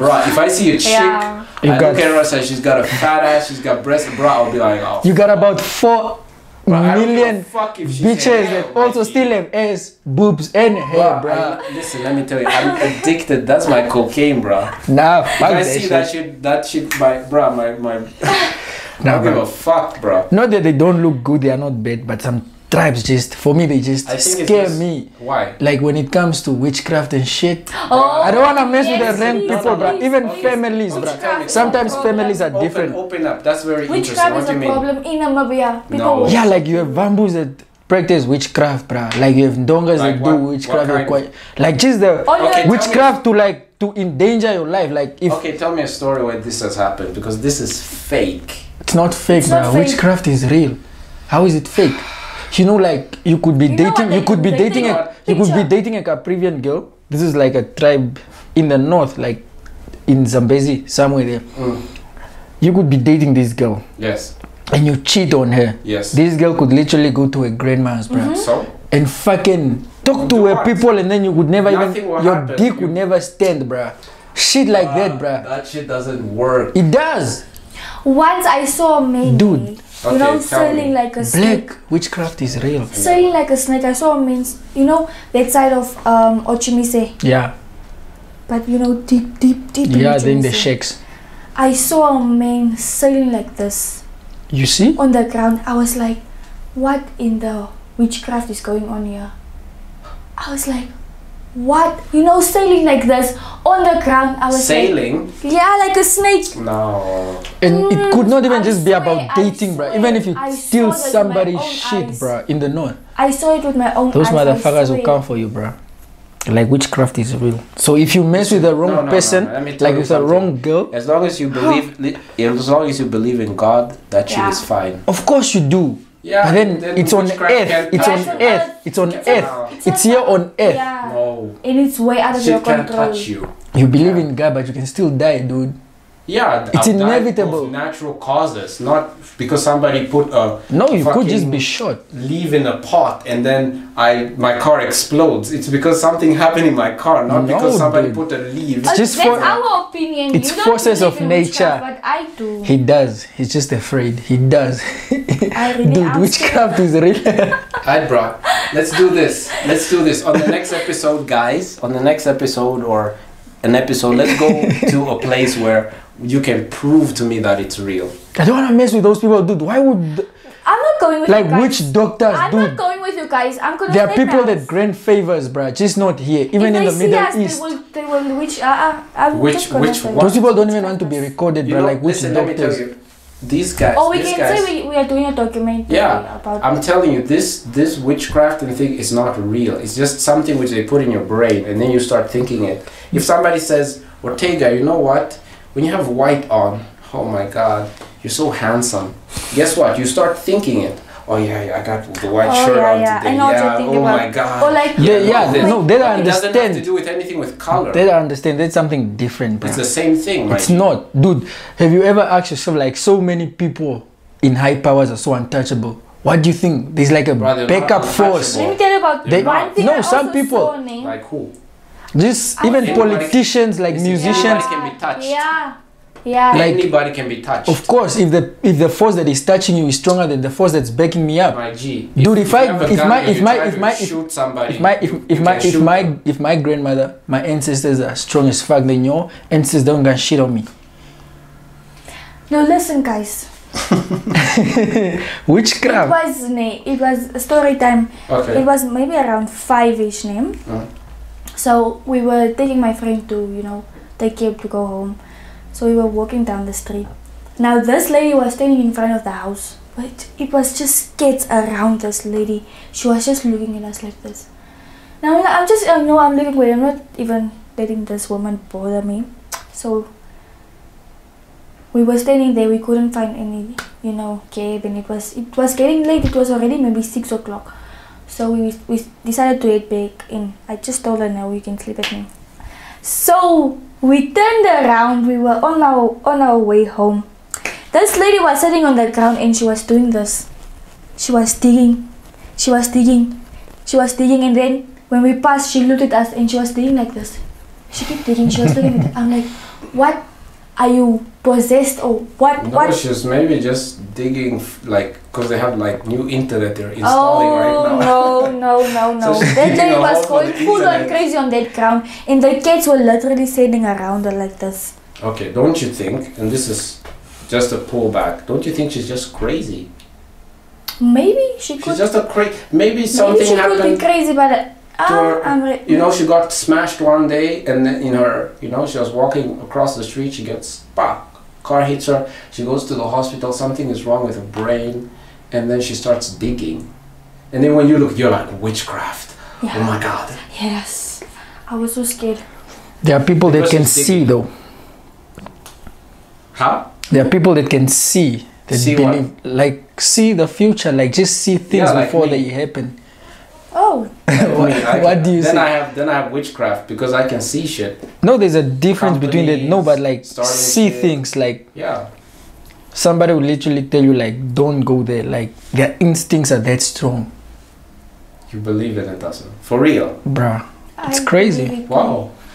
bro, if I see a chick, Yeah. I got- look at her and say she's got a fat ass, she's got breasts, bro, I'll be like, oh. You got about four bro, I don't give a million fuck if bitches hell, that also still have ass, boobs, and hair, Bro, bruh. I- listen, let me tell you, I'm addicted. That's my cocaine, bro. Nah, If I see shit. that shit, that shit, my, bro, my, my, I don't give a fuck, bro. Not that they don't look good, they are not bad, but some tribes just, for me, they just I think it's scare just- me. Why? Like when it comes to witchcraft and shit. Oh, I don't wanna mess with the rank please, people, bruh. Even please. families, Witchcraft bruh. is Sometimes families are Open, different. open up. That's very interesting. Witchcraft What is do a you mean? problem in Namibia. People No. Yeah, like you have bamboos that practice witchcraft, bruh. Like you have dongas Like that what- do witchcraft. quite, like just the oh, Okay, witchcraft to like to endanger your life. Like if Okay, tell me a story where this has happened because this is fake. it's not fake, It's not bruh. fake. Witchcraft is real. How is it fake? You know, like you could be You dating, you could be dating a, about you could be dating a Caprivian girl. This is like a tribe in the north, like in Zambezi, somewhere there. Mm. You could be dating this girl Yes. and you cheat on her. Yes. This girl could literally go to a grandma's, bruh, Mm-hmm. So and fucking talk to her people, and then you would never Nothing even your happen. dick You- would never stand, bruh. Shit like that, bruh. That shit doesn't work. It does. Once I saw a man, Dude. you Okay, know, tell sailing me. like a snake. Black witchcraft is real. Sailing like a snake. I saw a man, you know, that side of um Ochimise, Yeah, but you know, deep, deep, deep. in yeah. Then the shakes. I saw a man sailing like this You see? on the ground. I was like, what in the witchcraft is going on here? I was like, what? You know, sailing like this on the ground. I was like, Sailing? yeah, like a snake. No. And it mm, could not even I just be about I dating, bruh. swear, Even if you I steal saw that with my somebody's shit, eyes. bruh, in the north, I saw it with my own those eyes. I motherfuckers will come for you, bruh. Like witchcraft is real. So if you mess with the wrong No, no, no, person, let me like you with the wrong girl, As long as you believe, as long as you believe in God, that shit Yeah. is fine. of course you do. Yeah. but then, it's on earth. It's touch on It's on you. earth. earth. It's on It's earth. on- It's It's here on earth. Yeah. No. And it's way out of your Shit can't control. touch you. You believe in God, but you can still die, dude. Yeah, It's I've died inevitable. Of natural causes, not because somebody put a No, you could just be shot. leaf in a pot and then I my car explodes. It's because something happened in my car, not No, because somebody dude. put a leaf. Uh, just that's for- our opinion. it's you don't forces of nature. witchcraft, But I do. He does. He's just afraid. He does. I really Dude, am witchcraft is real. Alright, bro. Let's do this. Let's do this on the next episode, guys. On the next episode or an episode, let's go to a place where you can prove to me that it's real. I don't want to mess with those people, dude. Why would I'm not going with like you guys. witch doctors, I'm dude? not going with you guys. I'm gonna. There are people my that grant favors, bruh. Just not here. Even if in they the see Middle us, East. They will, they will witch. Uh, uh, Which- just which say one? Those people don't even want to be recorded, You bruh. know, Like which listen, let me tell doctors. you. These guys. Or we these can guys, say we, we are doing a documentary Yeah, about. I'm telling you, this this witchcraft and thing is not real. It's just something which they put in your brain, and then you start thinking it. If somebody says, "Ortega, you know what? When you have white on, oh my God, you're so handsome." Guess what? You start thinking it. Oh yeah, yeah I got the white Oh, shirt yeah, on yeah. today. I know what yeah, you're oh my God. Or like- They, yeah, Oh they, no, they don't it doesn't have to understand. do with anything with color. They don't understand. That's something different, It's the same thing, right? It's not, dude. Have you ever asked yourself, like, so many people in high powers are so untouchable? What do you think? There's like a Brother, backup force. Let me tell you about They- one thing. no, I some also people- saw, Ning. Like who? Just I even think politicians, like musicians. can be touched. Yeah, yeah. Like- Anybody can be touched. Of course, if the if the force that is touching you is stronger than the force that's backing me up, My G. Dude, if I- you if gun my- if my- if my- if- shoot somebody, if my if, you- if you my if my them. if my grandmother, my ancestors are strong as fuck, then your ancestors don't gonna shit on me. No, listen, guys. It Witchcraft. was ne, it was story time. Okay. It was maybe around five-ish name. Uh. So we were taking my friend to, you know, take care to go home. So we were walking down the street. Now this lady was standing in front of the house, but it was just kids around this lady. She was just looking at us like this. Now I'm just, I know I'm looking away. I'm not even letting this woman bother me. So we were standing there. We couldn't find any, you know, cab, and it was it was getting late. It was already maybe six o'clock. So we we decided to head back and I just told her now we can sleep at me. So we turned around. We were on our on our way home. This lady was sitting on the ground and she was doing this. She was digging. She was digging. She was digging and then when we passed she looked at us and she was digging like this. She kept digging, she was looking at. I'm like, what are you possessed or what No, what she's maybe just digging f- like because they have like new internet they're installing oh right now. no no no no So that a was going full on crazy on that ground and the cats were literally standing around her like this Okay, don't you think? And this is just a pullback. Don't you think she's just crazy? maybe she could She's just a crazy. Maybe something maybe she could be happened. crazy but uh, her- I'm You know, she got smashed one day, and then in her, you know, she was walking across the street. She gets pop. Car hits her. She goes to the hospital. Something is wrong with her brain, and then she starts digging. And then when you look, you're like witchcraft. Oh yeah. Oh my god. yes I was so scared There are people that can see though. Huh? There are people that can see. That See what? like see the future, like just see things Yeah, like before me. they happen. what, I can- what do you then say? I have then I have witchcraft because I can see shit. no, there's a difference between that. No, but like see starting things like Yeah. somebody will literally tell you like don't go there. Like their instincts are that strong, You believe it, it doesn't. For real. bruh. It's I crazy. it. Wow.